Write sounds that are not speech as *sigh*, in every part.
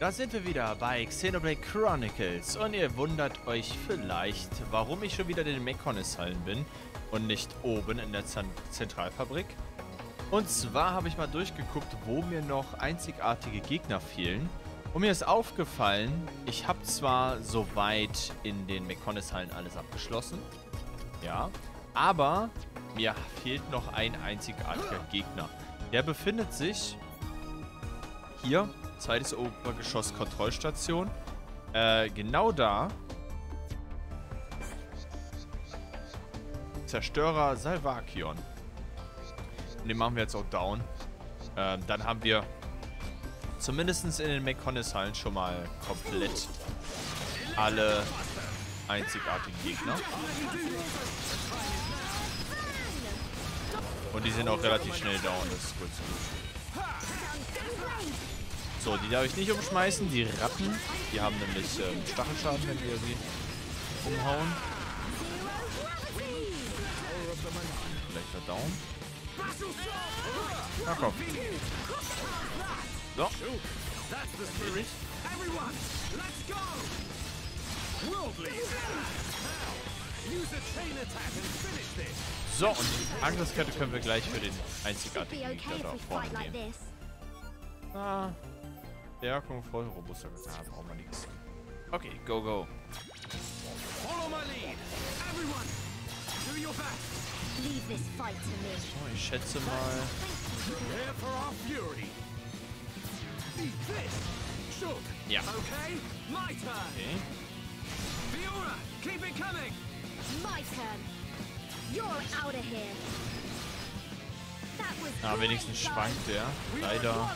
Da sind wir wieder bei Xenoblade Chronicles und ihr wundert euch vielleicht, warum ich schon wieder in den Mekonis-Hallen bin und nicht oben in der Z Zentralfabrik. Und zwar habe ich mal durchgeguckt, wo mir noch einzigartige Gegner fehlen. Und mir ist aufgefallen, ich habe zwar soweit in den Mekonis-Hallen alles abgeschlossen, ja, aber mir fehlt noch ein einzigartiger Gegner. Der befindet sich hier Zweites Obergeschoss Kontrollstation. Äh, genau da. Zerstörer Salvakion. Und den machen wir jetzt auch down. Ähm, dann haben wir zumindest in den Mekonis-Hallen schon mal komplett alle einzigartigen Gegner. Und die sind auch relativ schnell down, das ist gut. So, die darf ich nicht umschmeißen. Die Ratten, die haben nämlich ähm, Stachelschaden, wenn wir sie umhauen. Vielleicht der Down. Na komm. So. So, und die Angriffskette können wir gleich für den einzigartigen Gegner da vorne nehmen. Ah, Stärkung voll robuster. Ah, brauchen wir nichts. Okay, go, go. Follow my lead. Everyone, do your best. Leave this fight to me. Oh, ich schätze mal. Prepare for our fury. This should. Ja. Okay, my turn. Okay. Fiora, keep it coming. My turn. You're out of here. Ah, wenigstens schwankt der. Leider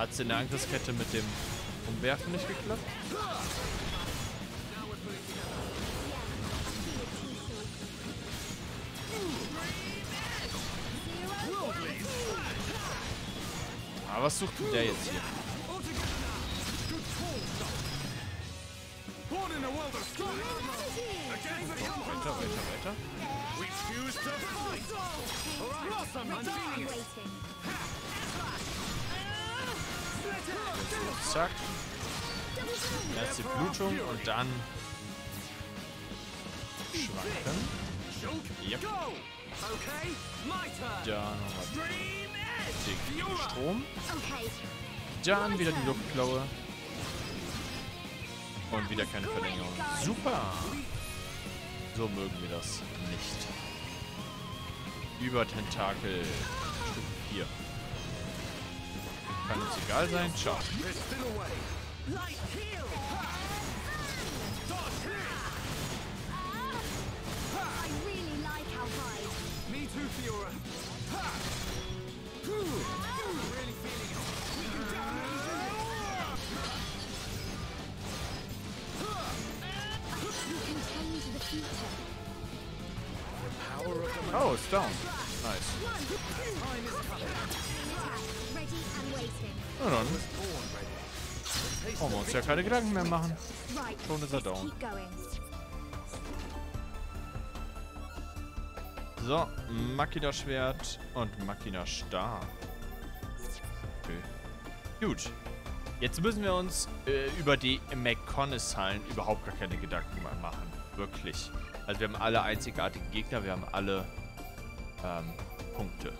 hat es in der Angriffskette mit dem Umwerfen nicht geklappt. Ah, was sucht denn der jetzt hier? Weiter, weiter, weiter. Zack. Erste Blutung und dann schwanken. Yep. Dann nochmal den Strom. Dann wieder die Luftklaue. Und wieder keine Verlängerung. Super! So mögen wir das nicht. Über Tentakel Stufe 4. Kann uns egal sein. Ciao. Me too, Fiora. Really feeling Oh, it's down. Nice. Na dann. Brauchen wir uns ja keine Gedanken mehr machen. Schon ist er down. So, Makina-Schwert und Makina-Star. Okay. Gut. Jetzt müssen wir uns äh, über die McConaughey-Hallen überhaupt gar keine Gedanken mehr machen. Wirklich. Also wir haben alle einzigartigen Gegner, wir haben alle ähm, Punkte.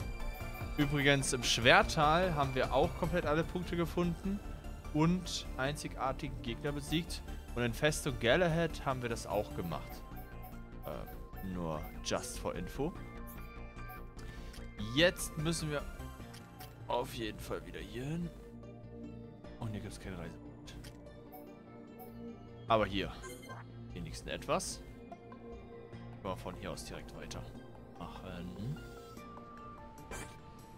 Übrigens im Schwertal haben wir auch komplett alle Punkte gefunden und einzigartigen Gegner besiegt. Und in Festung Galahad haben wir das auch gemacht. Äh, nur just for info. Jetzt müssen wir auf jeden Fall wieder hier hin. Und hier gibt es keinen Reisepunkt. Aber hier. Wenigstens etwas. Können wir von hier aus direkt weiter machen.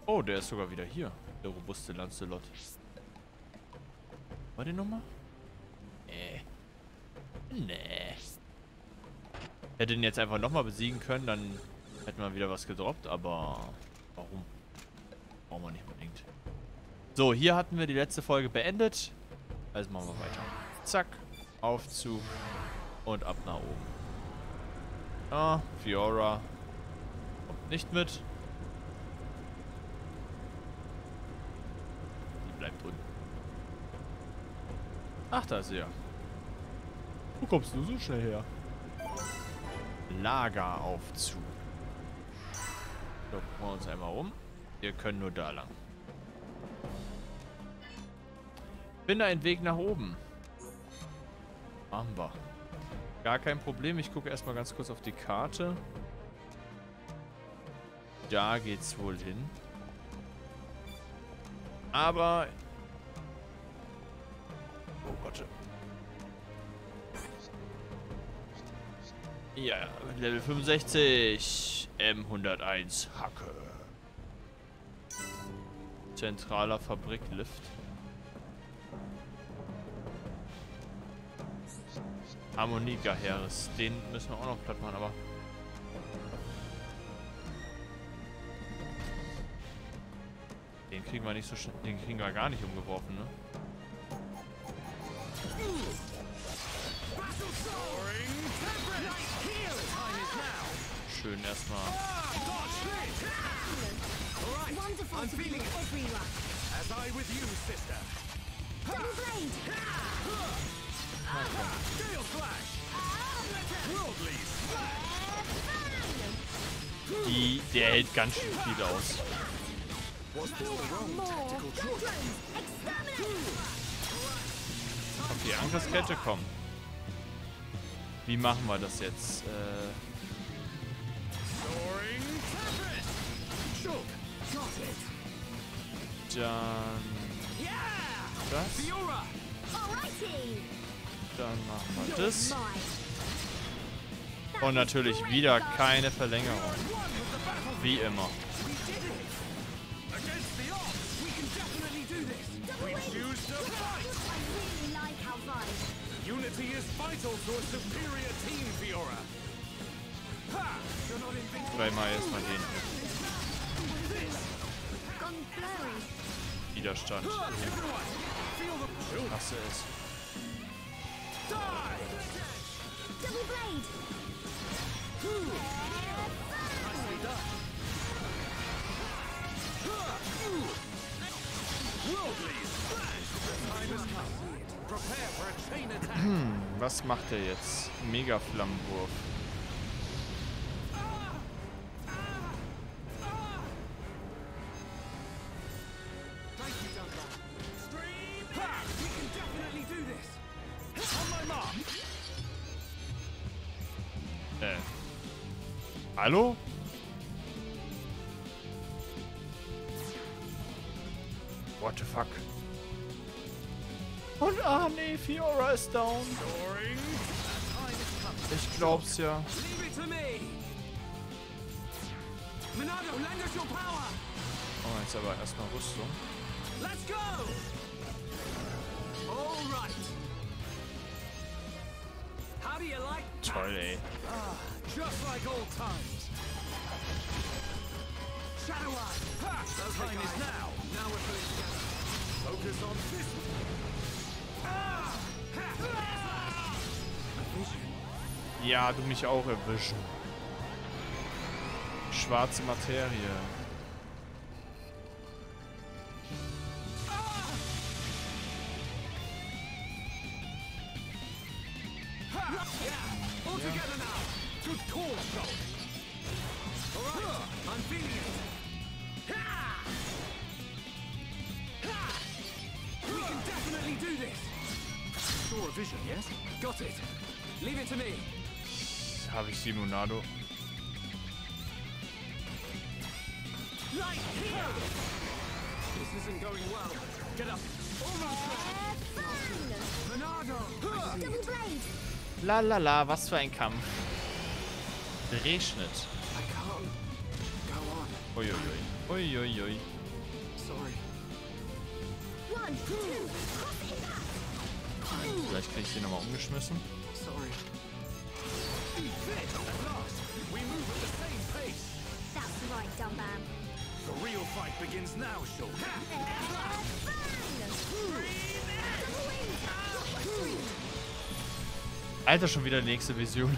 Oh, der ist sogar wieder hier. Der robuste Lancelot. War die Nummer? Nee. Nee. Hätte ihn jetzt einfach nochmal besiegen können, dann hätten wir wieder was gedroppt, aber warum? Brauchen wir nicht unbedingt. So, hier hatten wir die letzte Folge beendet. Also machen wir weiter. Zack. Aufzug. Und ab nach oben. Ah, Fiora. Kommt nicht mit. Ach, da ist ja. Wo kommst du so schnell her? Lageraufzug. So, gucken wir uns einmal um. Wir können nur da lang. Finde einen Weg nach oben. Machen wir. Gar kein Problem. Ich gucke erstmal ganz kurz auf die Karte. Da geht's wohl hin. Aber... Warte. Ja, Level 65. M101 Hacke. Zentraler Fabriklift. Harmonika Heeres. Den müssen wir auch noch platt machen, aber... Den kriegen wir nicht so schnell. Den kriegen wir gar nicht umgeworfen, ne? Schön erstmal. Wonderful to be with everyone. As I with you, sister. Double blade. Gale Flash! Worldly Die, der hält ganz schön viel aus. Kommt die Angriffskette? Komm. Wie machen wir das jetzt? Äh, dann... Das. Dann machen wir das. Und natürlich wieder keine Verlängerung. Wie immer. Unity is vital to a superior team, Fiora! Dreimal erstmal den. Widerstand. Hasse es. Double blade. Attack! Was macht er jetzt? Mega Flammenwurf. Äh. Hallo? What the fuck? Und ah nee, Fiora ist down. Ich glaub's ja. Leave it to me! Monado, lend us your power! Oh, jetzt aber erstmal Rüstung. Let's go! All Ha! Vision. Ja, du mich auch erwischen. Schwarze Materie. Good call, Shadow. All right. I'm feeling it. Ha! Ha! We can definitely do this. Saw a vision, yes? Got it. Leave it to me. Habe ich sie, Monado? Right here! This isn't going well. Get up. Almost there. Bernardo! Double blade. La la la, was für ein Kampf. Drehschnitt. Uiuiui. Uiuiui. Up. Vielleicht kriege ich den nochmal umgeschmissen. The real fight begins now. Alter, schon wieder die nächste Vision.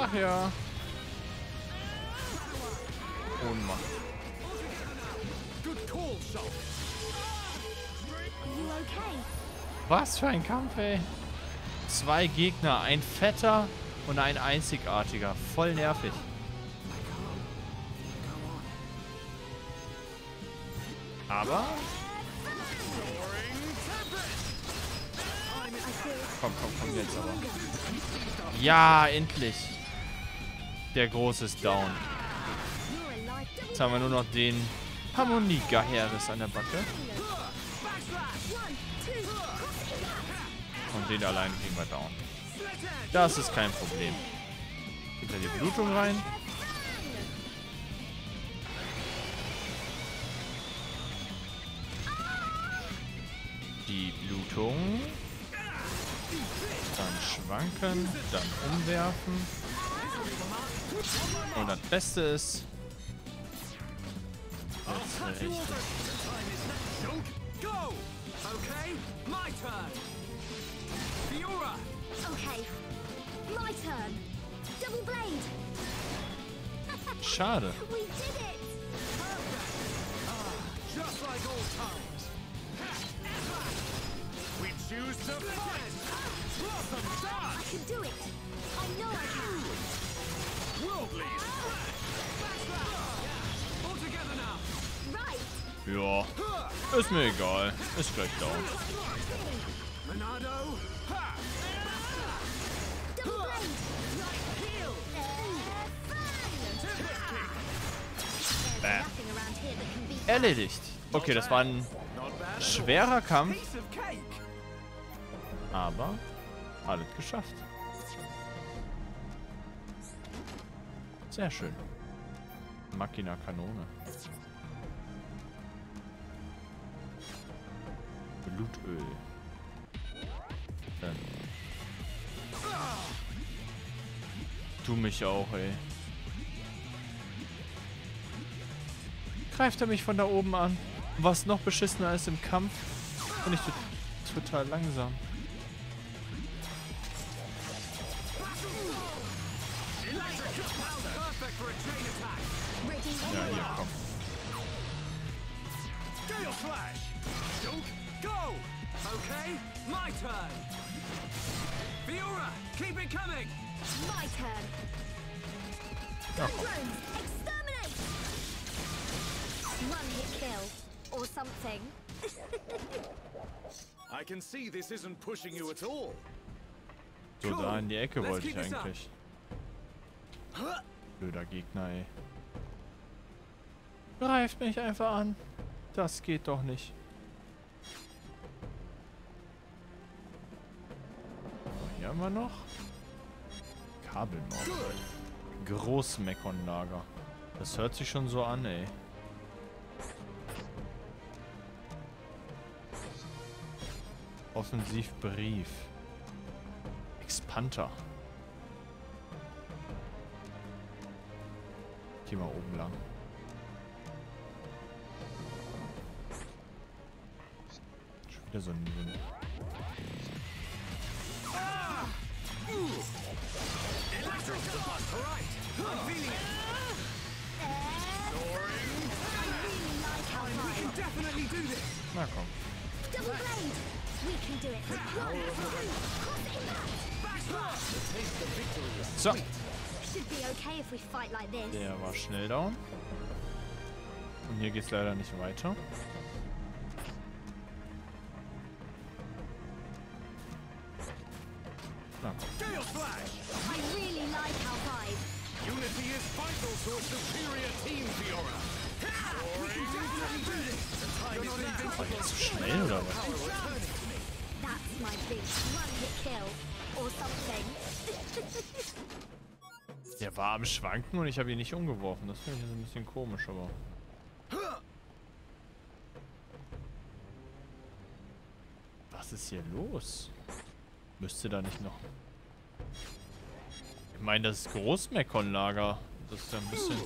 Ach ja. Ohnmacht. Was für ein Kampf, ey. Zwei Gegner, ein fetter und ein einzigartiger. Voll nervig. Aber, komm, komm, komm jetzt aber. Ja, endlich. Der große ist down. Jetzt haben wir nur noch den Harmonie-Geheres an der Backe. Und den allein kriegen wir down. Das ist kein Problem. Gibt da die Blutung rein. Die Blutung. Dann schwanken, dann umwerfen. Und das Beste ist... Okay, my turn. Fiora. Okay. My turn. Double blade. *laughs* schade. We did it! Just like old times. We choose to fight. Blossom I can do it. I know I can. Ja, ist mir egal. Ist gleich down. Bam. Erledigt. Okay, das war ein schwerer Kampf, aber alles geschafft. Sehr schön. Machina Kanone. Blutöl. Ähm. Du mich auch, ey. Greift er mich von da oben an? Was noch beschissener ist im Kampf, bin ich to- total langsam. Perfect for a chain attack. Ready? Ja, hier. Gale slash. Shulk, go. Okay, my turn. Fiora, keep it coming. My turn. Oh. Ja. Drones, exterminate! One hit kill. Or something. *laughs* I can see this isn't pushing you at all. So da in die Ecke Let's wollte ich keep this up. eigentlich. Blöder Gegner, ey. Greift mich einfach an. Das geht doch nicht. So, Hier haben wir noch. Kabelmord. Großmekon-Lager. Das hört sich schon so an, ey. Offensivbrief. Expanter. Hier mal oben lang. Schon wieder so ein... This. na komm. So. Der war schnell down. Und hier geht's leider nicht weiter. Vibe. Unity is vital to a superior team, Fiora. War jetzt zu schnell oder was? That's my big one hit kill. Or something. *laughs* Der war am Schwanken und ich habe ihn nicht umgeworfen. Das finde ich jetzt ein bisschen komisch, aber... Was ist hier los? Müsste da nicht noch... Ich meine, das ist Großmekon-Lager. Das ist ja ein bisschen...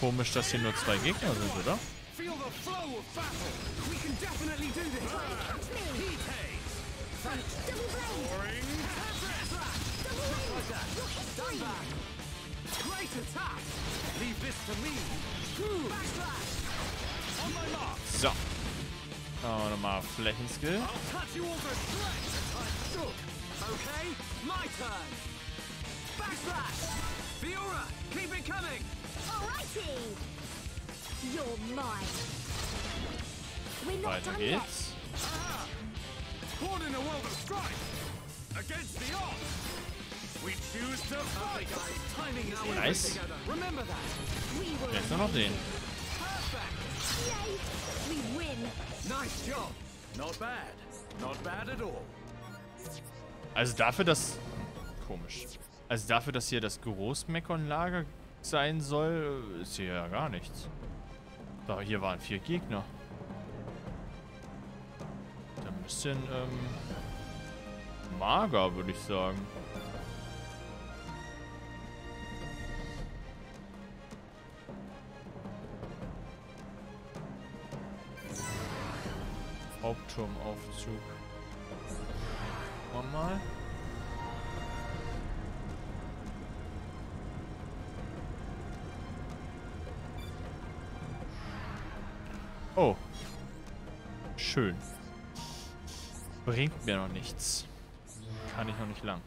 Komisch, dass hier nur zwei Gegner sind, oder? Feel the flow of battle. We can definitely do this. Heat haze. Double blade! Soaring. Rocket Done spree! Great attack. Leave this to me. Backslash. On my mark. So. Wir nochmal Flächenskill. I'll touch you all to shreds. I'm shook. Okay, my turn. Backslash. Fiora, keep it coming. Alrighty! You're mine! We're not Weiter done yet! Aha. Born in a world of strife. Against the odds. Nice. Jetzt nur noch den. Also dafür, dass... Komisch. Also dafür, dass hier das Großmekon-Lager sein soll, ist hier ja gar nichts. Da, hier waren vier Gegner. Da ein bisschen, ähm... Mager, würde ich sagen. Hauptturmaufzug. Nochmal. Oh. Schön. Bringt mir noch nichts. Kann ich noch nicht lang.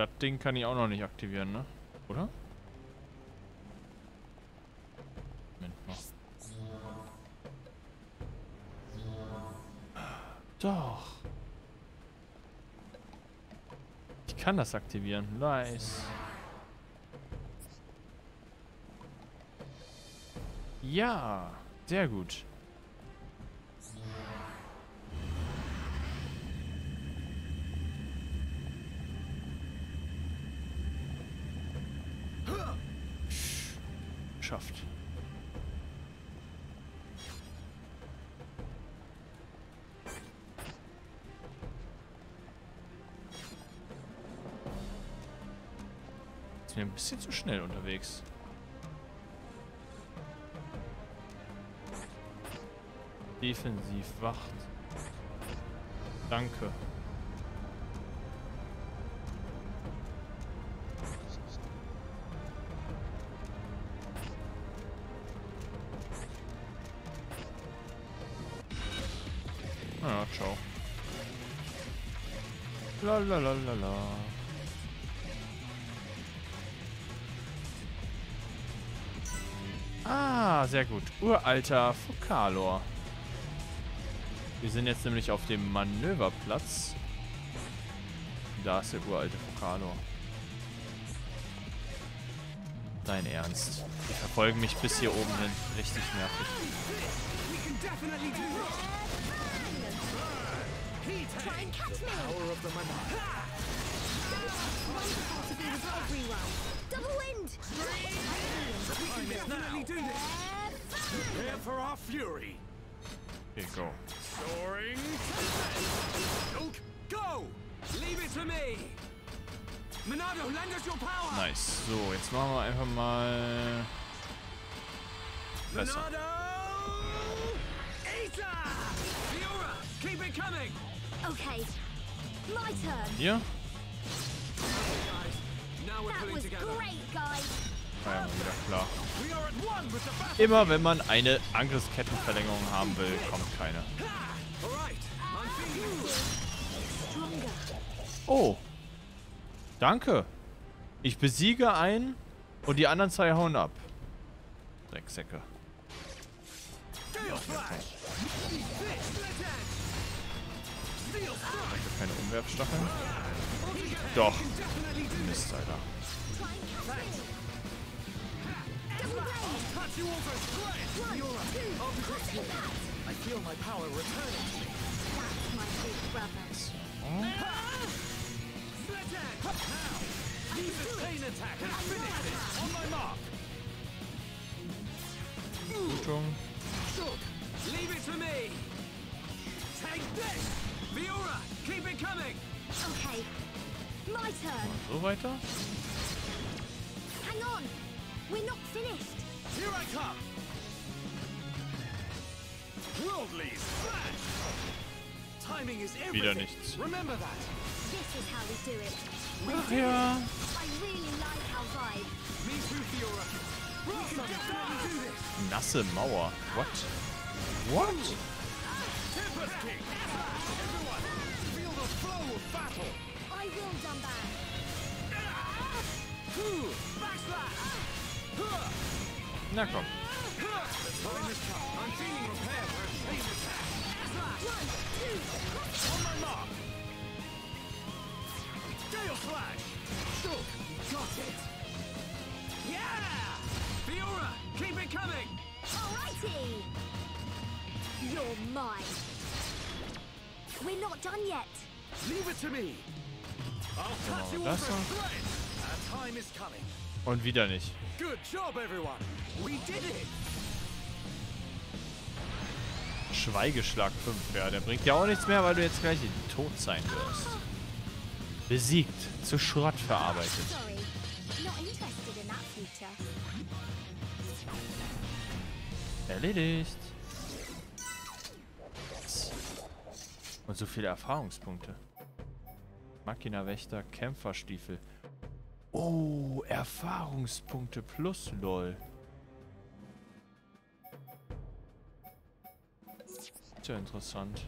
Das Ding kann ich auch noch nicht aktivieren, ne? Oder? Moment mal. Doch. Ich kann das aktivieren. Nice. Ja, sehr gut. Bisschen zu schnell unterwegs. Defensiv wacht. Danke. Ja, ciao. La la la la la. Sehr gut. Uralter Fokalor. Wir sind jetzt nämlich auf dem Manöverplatz. Da ist der uralte Fokalor. Dein Ernst. Die verfolgen mich bis hier oben hin. Richtig nervig. Double wind! We can definitely do this. Prepare for our fury. Okay, go. Soaring. Hulk, go! Leave it to me. Monado, lend us your power. Nice. So, jetzt machen wir einfach mal... Besser. Monado! Eater! Fiora, keep it coming. Okay, my turn! Yeah? Now we're That was together. great, guys! Ja wieder klar. Immer wenn man eine Angriffskettenverlängerung haben will, kommt keine. Oh. Danke. Ich besiege einen und die anderen zwei hauen ab. Drecksäcke. Keine Umwerfstacheln. Doch. Mist, Alter. One, I'll cross you. impact. I feel my power returning. That's my big brother. Split edge! Now! Use a chain attack and finish this! On my mark! Leave it to me! Take this! Fiora, keep it coming! Okay, my turn. So weiter? Hang on. We're not finished. Here I come! Worldly splash! Timing is everything. Remember that. This is how we do it. Ach ja. I really like our vibe. Me too, Fiora. We can definitely do this. Nasse Mauer. What? What? Tempest King! Everyone, feel the flow of battle! I will, Dumban. Hoo! Backslash! Huh! Na komm. Huh! The time has come. I'm feeling prepared for a chain attack. One, two, cross. On my mark! Gale Slash! Shook! Got it! Yeah! Fiora, keep it coming! Alrighty. You're mine. We're not done yet. Leave it to me! I'll cut you all das to noch. shreds! Our time is coming. Und wieder nicht. Good job, everyone! We did it! Schweigeschlag 5. Ja, der bringt ja auch nichts mehr, weil du jetzt gleich tot sein wirst. Besiegt. Zu Schrott verarbeitet. Erledigt. Und so viele Erfahrungspunkte. Machina-Wächter, Kämpferstiefel. Oh, Erfahrungspunkte plus LOL. Ist ja interessant.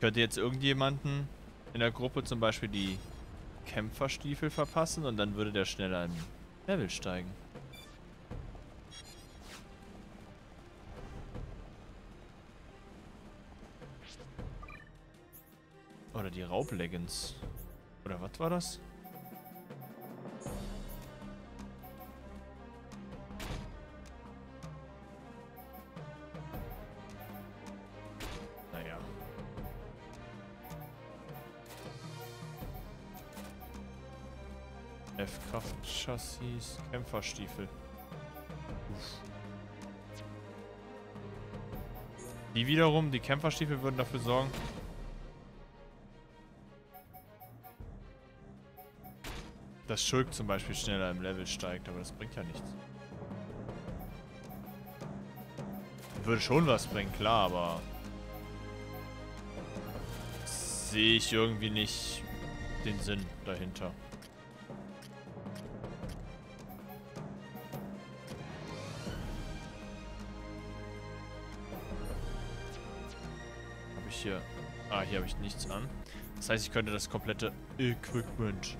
Könnte jetzt irgendjemanden in der Gruppe zum Beispiel die Kämpferstiefel verpassen und dann würde der schneller im Level steigen. Oder die Raubleggings. Oder was war das? Naja. F-Kraft-Chassis, Kämpferstiefel. Uff. Die wiederum, die Kämpferstiefel würden dafür sorgen, dass Schulk zum Beispiel schneller im Level steigt, aber das bringt ja nichts. Würde schon was bringen, klar, aber sehe ich irgendwie nicht den Sinn dahinter. Habe ich hier... Ah, hier habe ich nichts an. Das heißt, ich könnte das komplette Equipment...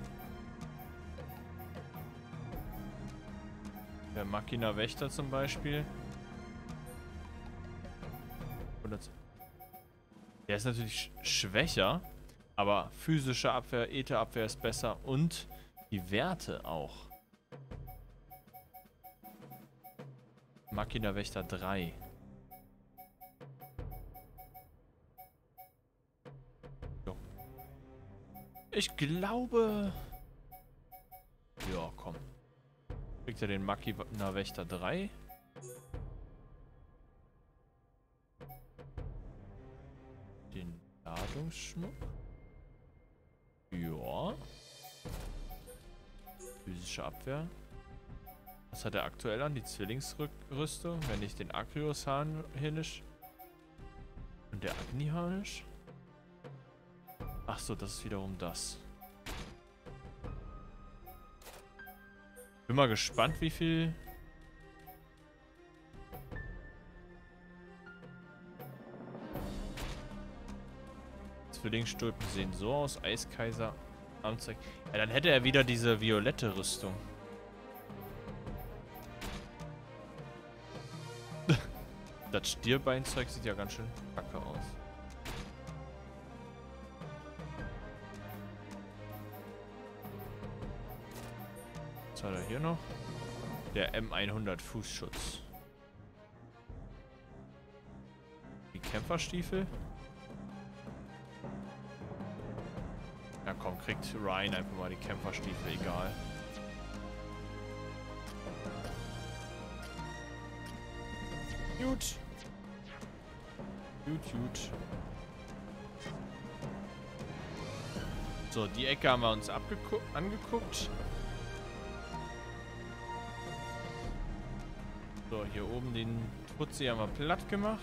Der Machina Wächter zum Beispiel. 100. Der ist natürlich sch schwächer, aber physische Abwehr, Ätherabwehr ist besser und die Werte auch. Machina Wächter 3. So. Ich glaube... Kriegt er den Machina Wächter 3? Den Ladungsschmuck? Ja. Physische Abwehr. Was hat er aktuell an? Die Zwillingsrüstung? Wenn ich den Akrios Harnisch und der Agni Harnisch? Ach so, das ist wiederum das. Bin mal gespannt, wie viel... Zwillingsstulpen sehen so aus. Eiskaiser. Anzeig. Ja, dann hätte er wieder diese violette Rüstung. *laughs* das Stierbeinzeug sieht ja ganz schön hat er hier noch? Der M100 Fußschutz. Die Kämpferstiefel. Ja komm, kriegt Ryan einfach mal die Kämpferstiefel, egal. Gut. Gut, gut. So, die Ecke haben wir uns angeguckt. Hier oben den Tutsi haben wir platt gemacht.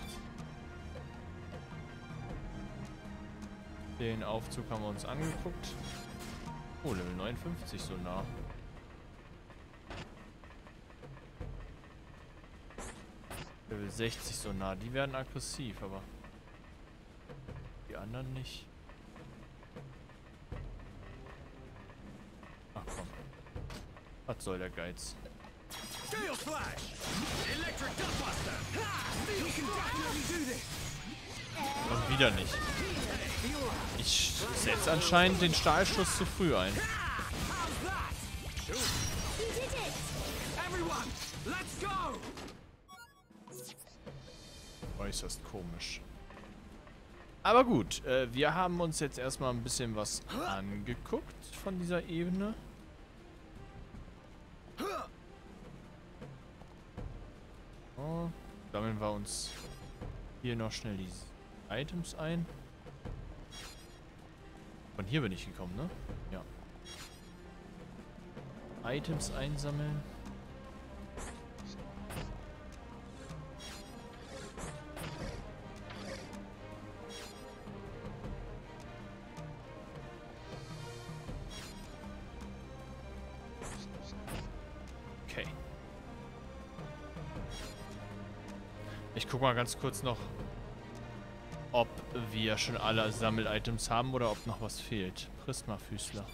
Den Aufzug haben wir uns angeguckt. Oh, Level 59 so nah. Level 60 so nah. Die werden aggressiv, aber die anderen nicht. Ach komm. Was soll der Geiz? Scale Slash! Electric Gutbuster! We can definitely do this! Und wieder nicht. Ich setze anscheinend den Stahlschuss zu früh ein. You! Äußerst komisch. Aber gut, äh, wir haben uns jetzt erstmal ein bisschen was angeguckt von dieser Ebene. Uns hier noch schnell die Items ein. Von hier bin ich gekommen, ne? Ja. Items einsammeln. Ich guck mal ganz kurz noch, ob wir schon alle Sammel-Items haben oder ob noch was fehlt. Prismafüßler.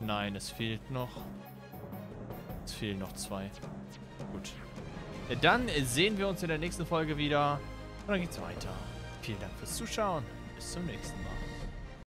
Nein, es fehlt noch. Es fehlen noch zwei. Gut. Dann sehen wir uns in der nächsten Folge wieder. Und dann geht's weiter. Vielen Dank fürs Zuschauen. Bis zum nächsten Mal.